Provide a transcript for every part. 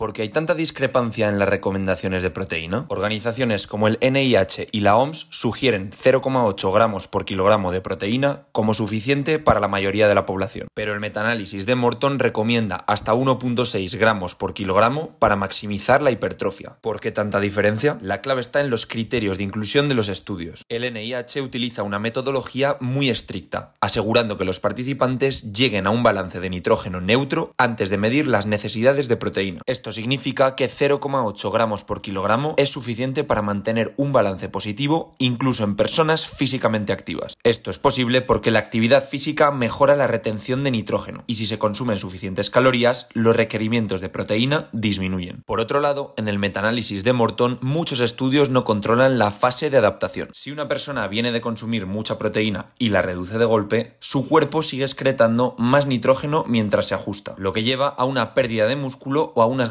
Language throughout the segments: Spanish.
¿Por qué hay tanta discrepancia en las recomendaciones de proteína? Organizaciones como el NIH y la OMS sugieren 0,8 gramos por kilogramo de proteína como suficiente para la mayoría de la población, pero el metaanálisis de Morton recomienda hasta 1,6 gramos por kilogramo para maximizar la hipertrofia. ¿Por qué tanta diferencia? La clave está en los criterios de inclusión de los estudios. El NIH utiliza una metodología muy estricta, asegurando que los participantes lleguen a un balance de nitrógeno neutro antes de medir las necesidades de proteína. Esto significa que 0,8 gramos por kilogramo es suficiente para mantener un balance positivo incluso en personas físicamente activas. Esto es posible porque la actividad física mejora la retención de nitrógeno y si se consumen suficientes calorías, los requerimientos de proteína disminuyen. Por otro lado, en el metaanálisis de Morton, muchos estudios no controlan la fase de adaptación. Si una persona viene de consumir mucha proteína y la reduce de golpe, su cuerpo sigue excretando más nitrógeno mientras se ajusta, lo que lleva a una pérdida de músculo o a unas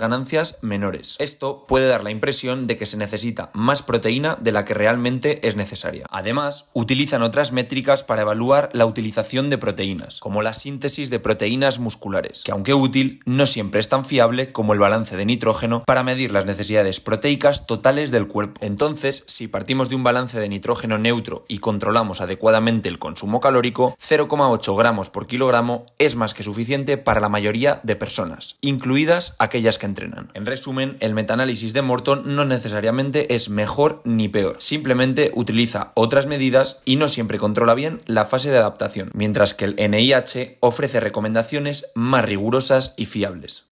menores. Esto puede dar la impresión de que se necesita más proteína de la que realmente es necesaria. Además, utilizan otras métricas para evaluar la utilización de proteínas, como la síntesis de proteínas musculares, que aunque útil, no siempre es tan fiable como el balance de nitrógeno para medir las necesidades proteicas totales del cuerpo. Entonces, si partimos de un balance de nitrógeno neutro y controlamos adecuadamente el consumo calórico, 0,8 gramos por kilogramo es más que suficiente para la mayoría de personas, incluidas aquellas que en resumen, el metaanálisis de Morton no necesariamente es mejor ni peor, simplemente utiliza otras medidas y no siempre controla bien la fase de adaptación, mientras que el NIH ofrece recomendaciones más rigurosas y fiables.